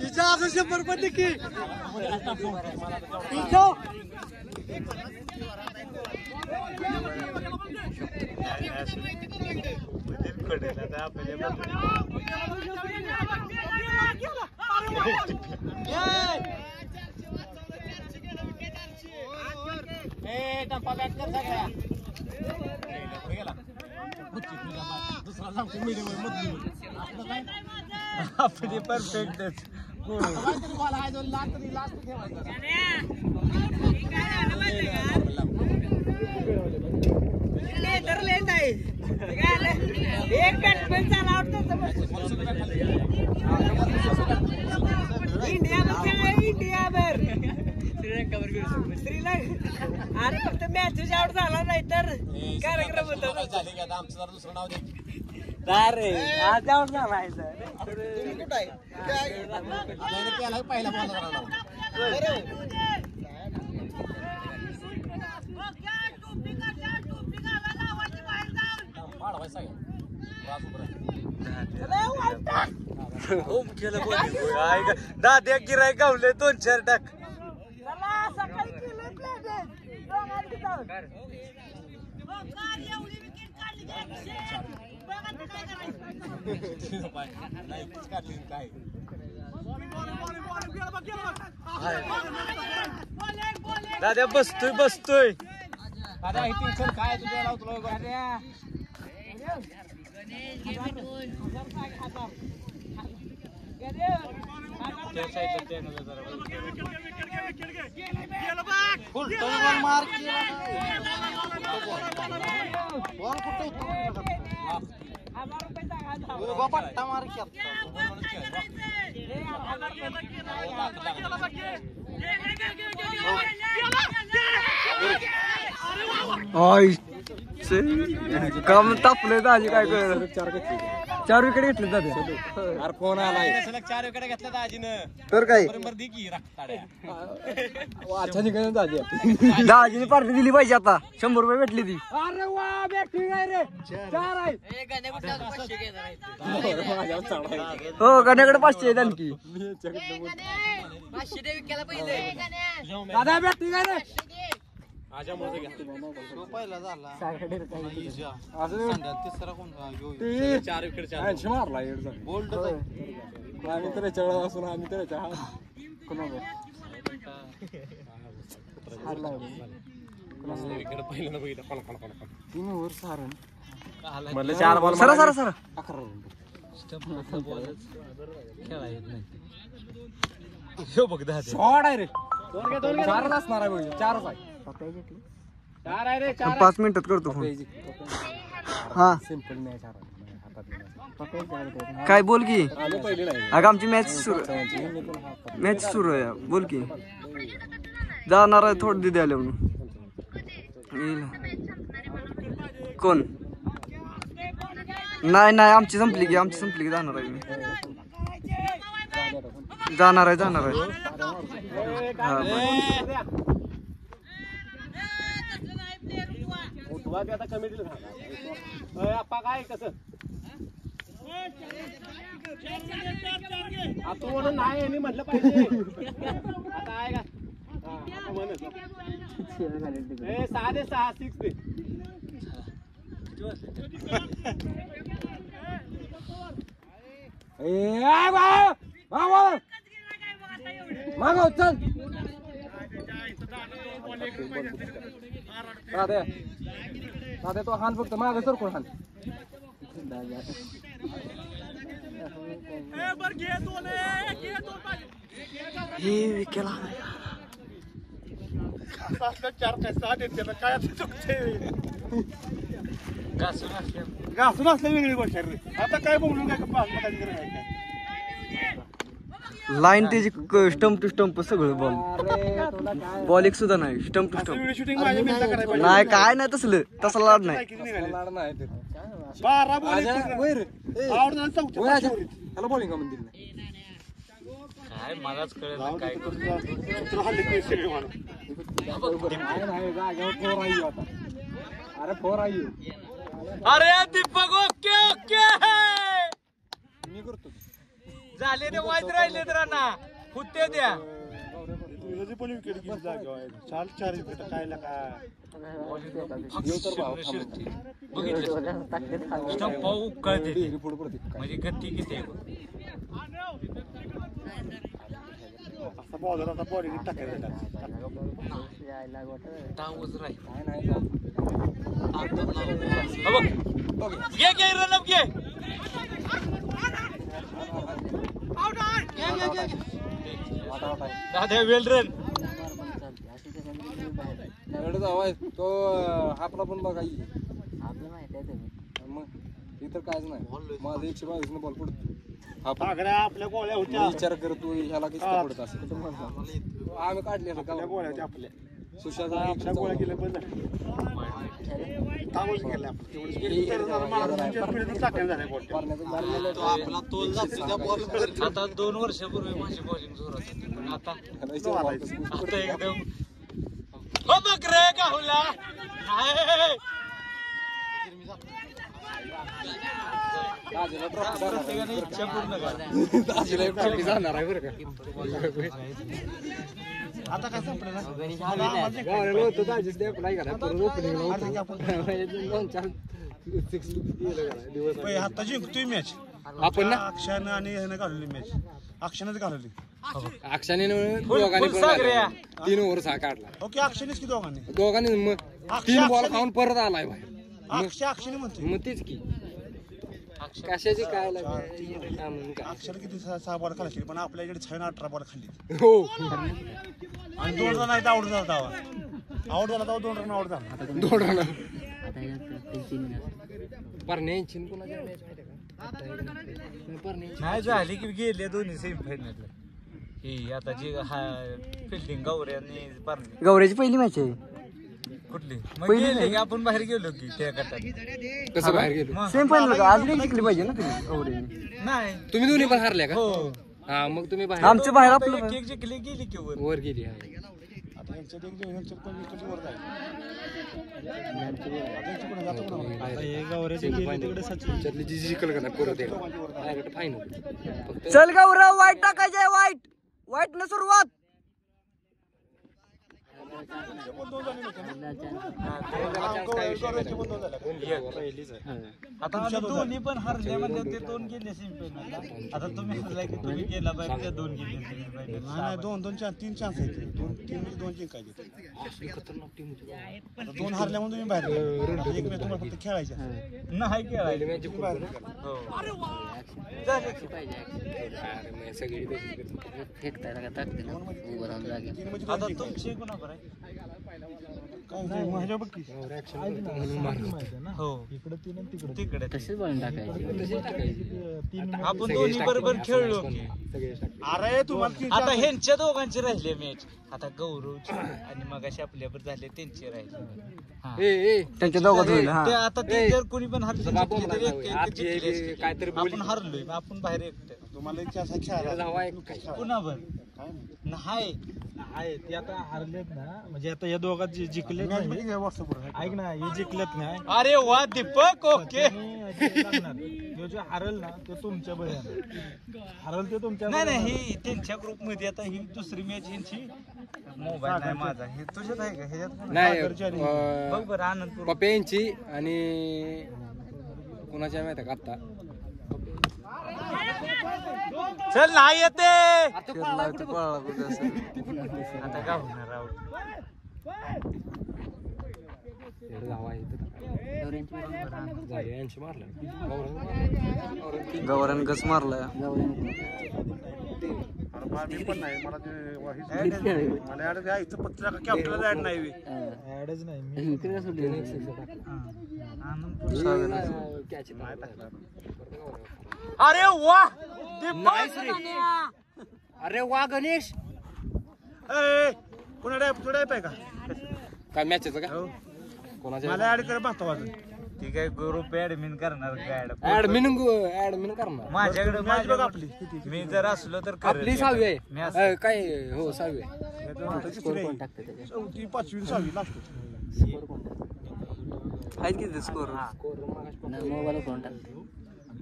तिच्या असं शंभर पण की आपली परफेक्टच इंडिया बॅट इंडियावर श्रीलंका अरे फक्त मॅच आउट झाला नाही तर कार्यक्रम होता. आमचं जरा दुसरं नाव दे. अरे आज आउट झाला आहे सर पहिला वाढवायचा दाद्या गिराय गावले दोन चार टाक चला सकाळी केलं प्लॅन दोघांची जाऊन. काय दाद्या बसतोय बसतोय. दादा हे टेन्शन काय तुझ्या नाव तुला हजार रुपये काम तापले दाजी काय कळ चार विकेट घेतले अरे फोन आलाय. सलग चार विकेट घेतल्या दाजीनं तर काय? बरोबर दे की राखताड्या अच्छा निघाल दाजी दाजीने पार्टी दिली पाहिजे आता. शंभर रुपये भेटली ती. अरे वा बॅटिंग आहे रे. चार आहे. हो गाण्याकडे पाचशे आहेत आणखी. दादा बॅटिंग आहे रे. चार विकेट ऐंशी मारला बोल्ड आम्ही तर याच्यावर असून आम्ही तर याच्या विकेट पहिल्यांदा बघितलं. कोण कोण कोण कोण? तीन ओव्हर सारण. म्हणलं चार बॉल सरा सरा सरा. अकरा बघ दहा शॉर्ट आहे रे. चारच असणार आहे बघ, चारच आहे. चार आहे रे चार पाच मिनिटात करतो फोन. हा. सिंपल मॅच काय बोल की. आलो पहिले नाही. अगं आमची मॅच सुरू मॅच सुरू आहे. बोल की. जाणार आहे थोडं दिदी आले म्हणून. कोण? नाही नाही आमची संपली की आमची संपली की जाणार आहे मी. जाणार आहे जाणार आहे. हा, आता कमी दिलं आप्पा काय कसं? आ, तू म्हणून नाही यांनी म्हटलं पाहिजे. आता आहे का? हा, आता म्हणत. ए, सहा दे. सहा सिक्स दे मागव चल. दादा दादा तो हान फक्त माग सरकून हान हे विकेला घासून असलं वेगळी गोष्ट रे आता काय बोलून काय पाच मिनिटाची काय? लाईन त्याची स्टंप टू स्टंप सगळं बॉल बॉल एक सुद्धा नाही stump to stump video shooting माझ्या मिनिटा करायला पाहिजे. नाही? काय नाही तसलं. तसला लाड नाही. किती निघाले? बारा आणि पाचशे का तुला हल्ली पैसे सगळे मारून. अरे फोर आई अरे दीपक ओके ओके. मी करतो. झाले ते वाईट राहिले तर ना होते द्या तुझी पण विकेट किती जागेवर आहे चार चार विकेट काय नका पाऊ कळते डेअरी पुढे पडते काय म्हणजे गती किती आहे बघ. असा बॉलर आता बॉडी डावच राहील बघ घे रनअप. दादा वेल रन आहे. तो आपला पण बघा ही. मग इतर कायच नाही. माझं एकशे बावीस बॉल पडतो हा आपल्या गोळ्या होत्या. विचार करतो ह्याला किती पडत असेल आम्ही काढलेलं आपल्या गोळ्या होत्या गाव आपल्या सुशांत आपल्या गोळ्या गेल्या पण. तावच. आता दोन वर्षापूर्वी माझी बॉलिंग जोरात होती. पण आता आता एकदम हो बघ रे गाहुला. नाही. प्रत्येकाने इच्छा पूर्ण करा जाणार आहे बरं का? आता काय संपलं पै, आता जिंकतोय मॅच आपण ना? आणि ह्यानं घालवली मॅच अक्षयानंच घालवली. अक्षाने दोघांनी. तीन ओव्हर सहा काढला. ओके अक्षयनेच की दोघांनी? दोघांनी मग अक्षय- तीन बॉल खाऊन परत आलाय बाहेर. अक्षय अक्षयने म्हणते मग तेच की. कशाची काय लाग- काय? अक्षर किती सहा सहा बॉल खाल्ली पण आपल्याकडे छान अठरा बॉल खाल्ली. हो. आणि दोन रन आहेत आउट झाला दावा आउट झाला तेव्हा दोन रन आउट झाला. दोन रन परण्यांची आणि कोणाची match माहिती आहे? का? परण्यांची. नाही झाली की गेले दोन्ही सेमीफायनल ही आता जी हा फिल्डिंग गौऱ्यांनी पारली गौऱ्याची पहिली मॅच आहे. कुठली? मग पहिली गेले नाही. की आपण बाहेर गेलो की त्या गटात. कसं बाहेर गेलो? सेम फायनल आज नाही जिंकली पाहिजे ना तुम्ही? गौऱ्याने नाही. तुम्ही दोन्ही पण हारल्या का? हो. हा मग तुम्ही बाहेर आमचं बाहेर आपलं एक जिंकली गेली की वर. वर गेली हा. त्यातली जी जिंकल डायरेक्ट फायनल फक्त चल गौरव वाईट टाकायचे वाईट. वाईट न सुरुवात. आता दोन्ही पण हरले म्हणजे ते दोन गेले सेमीफायनल आता तुम्ही हरलाय की तुम्ही गेला पाहिजे ते दोन गेले नाही नाही सेमीफायनल दोन दोन चार तीन चान्स आहेत. दोन तीन म्हणजे दोन जिंकायचे दोन हारल्या म्हणून तुम्ही बाहेर. एक मॅच तुम्हाला फक्त खेळायचे. नाही बाहेर. गेला. हो. म्हणजे आता. तुमची कोणावर हो तिकडे. आपण दोन्ही बरोबर खेळलो. अरे तुम्हाला तीन आता ह्यांच्या दोघांचे राहिले मॅच आता गौरवची आणि मगाशी आपल्यावर झाले त्यांचे राहिले हा. ए ए त्यांच्या दोघात होईल हा ते आता ते जर कोणी पण हरले. काहीतरी. आपण हरलोय मग आपण बाहेर एकटे तुम्हाला? कुणावर काय नाही. आहे ते आता हरलेत ना. म्हणजे आता या दोघात जे जिंकलेत मॅच नाही व्हॉट्सअपवर ऐक ना हे जिंकलेत नाही अरे वा दीपक ओके. ते. ह्यो जो हरल ना तो तुमच्या बळ्यानं हरल ते तुमच्या नाही नाही. ही त्यांच्या ग्रुपमध्ये आता ही दुसरी मॅच ह्यांची मोबाईल नाही माझा. हे तुझ्यात आहे का? ह्याच्यात? नाही बघ बरं आनंदपूर. पप्या यांची आणि कोणाच्या माहिती आहे का आता चल नाही येते. आता का होणार इथं. झाले यांची मारलं पण नाही मला ते पत्र ऍड नाही बे. ऍडच नाही मी तीन हे. अरे वा! Nice रे. अरे वा गणेश. डायप आहे? का? काय मॅचचं का? कोणाच्या मला ऍड कर बघतो वाजून ती काय ग्रुप ऍडमिन करणार गाड ऍडमिन ऍडमिन करणार. माझ्याकडे मॅच बघ आपली. मी जर असलो तर करेल. आपली सहावी आहे. मी असं- अं, काय हो सहावी आहे. चौथी पाचवी सहावी लागतो आहेत किती स्कोर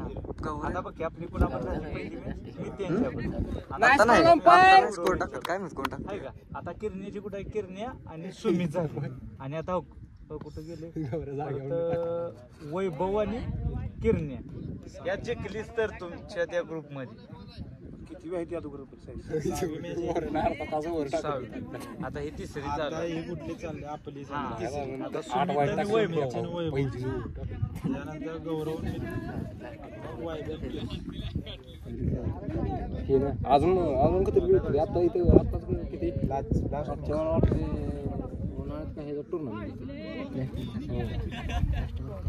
आता बघ की आपली पुन्हा. मी स्कोर टाकत. काय कोण आहे का? आता किरण्याची कुठे आहे? किरण्या आणि सुमित झाली. आणि आता हो- हो कुठं गेले? परत, वैभव आणि किरण्या. या जिंकलीच तर तुमच्या त्या ग्रुपमध्ये. किती ग्रुप सहावी. आता ही तिसरी आता चालू ही कुठली चालली? आपली हा. आता आठ सुमित वाईट आणि टाकले. वैभव. आणि वैभव. त्यानंतर गौरव अजून अजून किती आता इथे आता किती? मागच्या मला वाटते उन्हाळ्यात ह्याचा टुर्नामेंट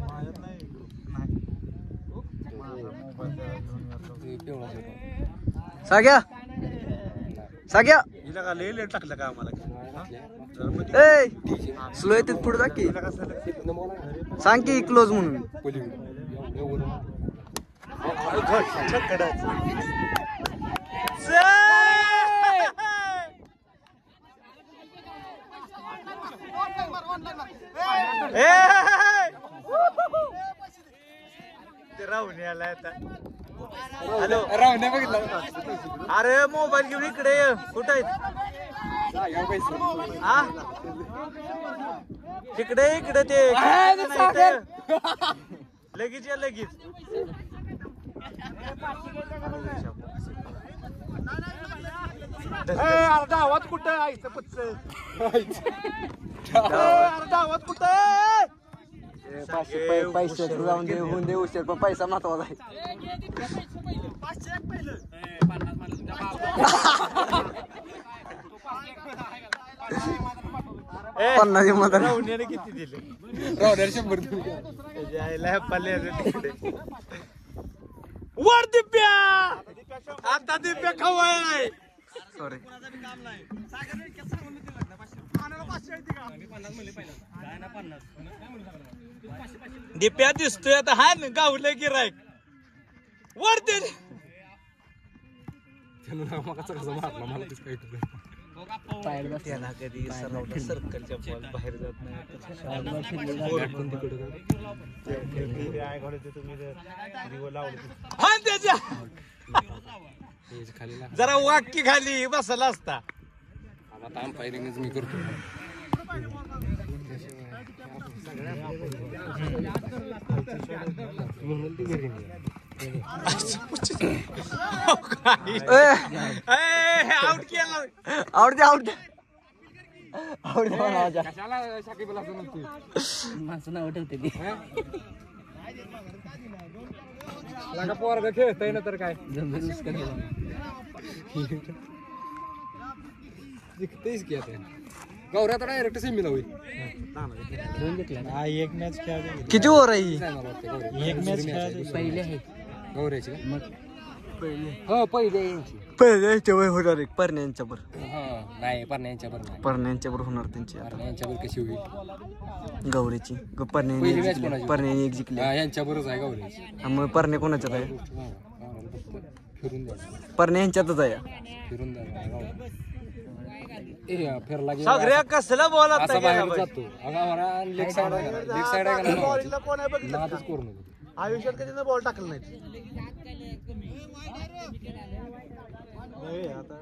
माझ्यात नाही साग्या! साग्या! हिला का लय लेट टाकलं का आम्हाला? ए! स्लो येते पुढे जा की. सांग की क्लोज म्हणून. ते राहून यायला आता. हॅलो. बघितलं. अरे मोबाईल घेऊन इकडे कुठं आहे हा? इकडे इकडे ते. लगेच या लगेच. डावात कुठं आईचं पच्च डावात कुठं पैसे जाऊन दे होऊन दे उशीर. पण पैसा महत्त्वाचा आहे. पन्नास राहुण्याने किती दिले? शंभर वर दिप्या आता दिप्या खवाय सॉरी दिप्या दिसतोय आता. हा ना गावलं गिरायक वर दे त्याला कधी सरवलं सर्कलच्या बॉल बाहेर जात नाही. जर हा वाक्य खाली बसला असता. आता अंपायरिंगच मी करतो. आउट केला आउट दे आउट दे आउट दे मला माझ्या. कशाला शाकीब असं म्हणते लागा पोरग खेळतय ना तर काय जिंकतेच की आता गौऱ्या तर डायरेक्ट सेमीला होईल. हा एक मॅच खेळायची किती ओव्हर आहे ही? एक मॅच खेळायची गौऱ्याची का? हो पहिले यांची. होणार एक परण्यांच्या बर. हा नाही नाही. होणार त्यांची आता. बरं कशी होईल? गौरीची. ग- परण्याने पहिली एक match जिंकली. कोणाची? परण्याने एक जिंकली. हा, यांच्या बरोबर आहे गौऱ्याची मग परणे कोणाच्यात आहे? हा, गावाला फक्त फिरून द्या. परणे यांच्यातच आहे. फिरून द्या. फिरला गेला. सगळ्या कसला बॉल आता असा गेला बाहेर बाई? जातो. अगा लेग साइड आहे का लेग साइड आहे का नाही बॉलिंगला कोण आहे बघितलं? नादच करू नको. आयुष्यात कधी बॉल टाकलं नाही. आता.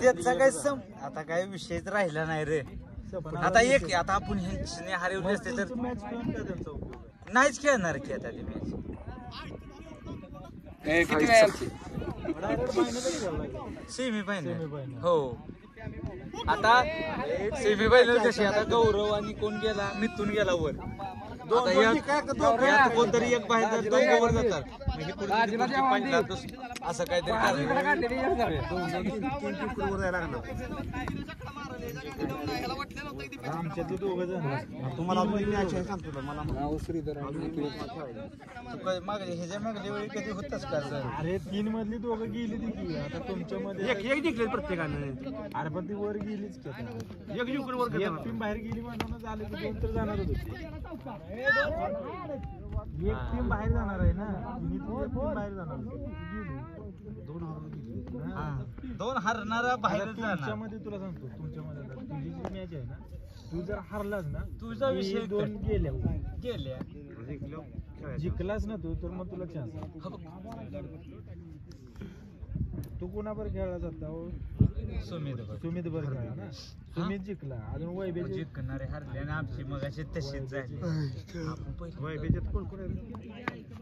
त्याचा काय सम आता काय विषयच राहिला नाही रे. आता एक आता आपण ह्यांची हरवली असते तर? नाहीच खेळणार की आता ती मॅच किती वेळ आमची? Semi final. हो. आता सेमी फायनल कशी? आता गौरव आणि कोण गेला? मिथून गेला वर. आता या- यात कोणतरी एक बाहेर जात, जातात मग हे पुढे असं काहीतरी करायचं. आमच्यातले दोघं जण तुम्हाला अजून आहे सांगतो मला. तू काय मागली मागल्या वेळी कधी होतच का? अरे तीन मधली दोघं गेली ती की आता तुमच्या मध्ये एक एक जिंकले प्रत्येकाने अरे पण ती वर गेलीच की आता. एक जिंकून वर एक टीम बाहेर गेली म्हणून झाले की दोन तर जाणारच होती एक टीम बाहेर जाणार आहे ना. मी एक बाहेर जाणार. दोन हरणारा बाहेर आता तुमच्यामध्ये तुला सांगतो. तुमच्यामध्ये आता तुझी जी मॅच आहे ना तू जर हरलास ना तुझा विषय दोन. गेल्या. गेल्या. जिंकलास ना तू तर मग तुला चान्स तू कोणावर खेळला जाता हो? सुमित बघ. सुमित बर खेळला ना सुमित जिंकला. अजून वैभव जिंकणारे हरले आणि आमची मग अशी तशीच झाली. वैभवच्यात कोण कोण आहे?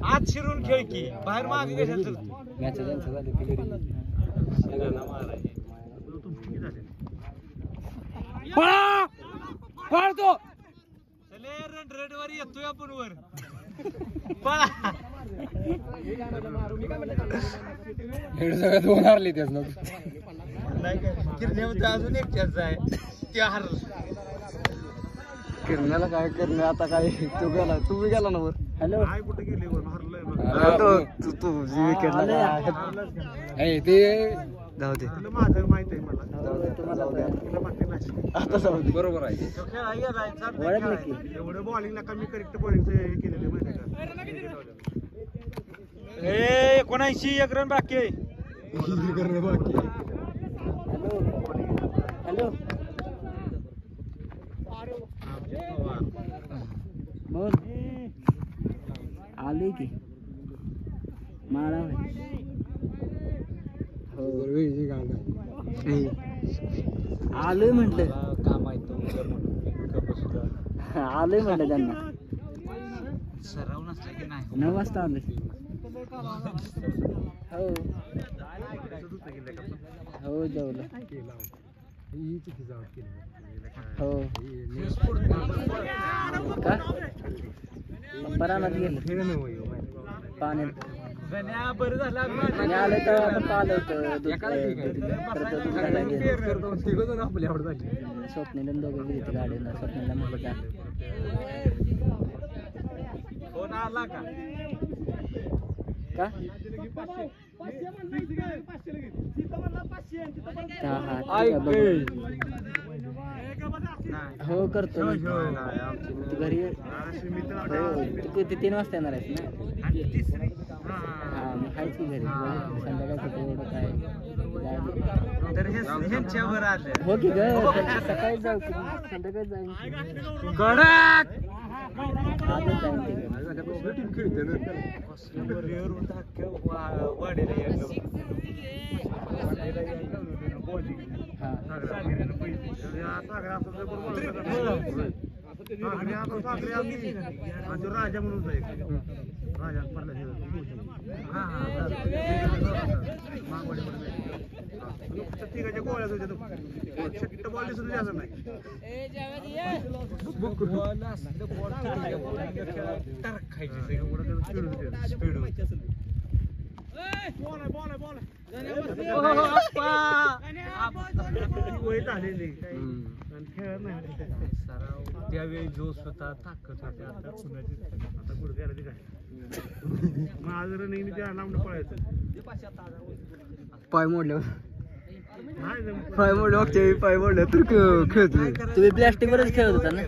माझी एवढे झाले. दोन आत शिरून खेळ की? बाहेर मागे कशाला चलतो. चले रन रेड वर येतोय आपण वर. पळा. दोन हारले त्याच ना नाही काय किरण्यामध्ये अजून एक chance आहे. ते हरला. किरण्याला काय करणे आता काय तू गेला तू बी गेला ना वर. हॅलो. तू तू विकेटला ते जाऊ दे. तुला माझं माहीत आहे मला. जाऊ दे तुम्हाला तुला माहिती नाही. आता जाऊ दे. बरोबर आहे. एवढं बॉलिंगला कमी करेक्ट बॉलिंगचं हे केलेलं माहिती आहे का? ए एकोणऐंशी एक रन बाकी आहे. हॅलो. बोल. आले की? माळा हो. आलोय म्हटलं. काम आहे. आलोय म्हटलं त्यांना. सराव नसला की नाही. नऊ वाजता आलोय. हो. हो जेवलं. हो. का? परानात गेलं. पाण्यात आणि आलं तर आपण पाहिलं होतं दूध परत दूध घालायला गेलो. स्वप्नीला आणि दोघं गेली होती गाडीनं. स्वप्नीला म्हटलं का का? का हा हा ठीक आहे, बघू. हो करतो ना. तू घरी ये. हो तू तीन वाजता येणार आहेस ना? आणि तिसरी हा. हा मग की घरी. संध्याकाळी कुठे एवढं काय जाऊ. तर हे ह्यांच्यावर आलं. हो की ग? सकाळी जाऊ की संध्याकाळी आजच राजा म्हणून जाईल राजा पडला हा. तिघाच्या गोळ्या होत्या बॉल दिसून द्यायचं नाही सराव त्यावेळी जोश होता ताकद होती आता कुणाची आता गुडघ्याला काय मग आज रनिंग त्या लांब पळायचं. पाय मोडल्यावर. पाय मोडले पाय मोडले तर खेळतोय. तुम्ही प्लॅस्टिक वरच खेळत होता ना.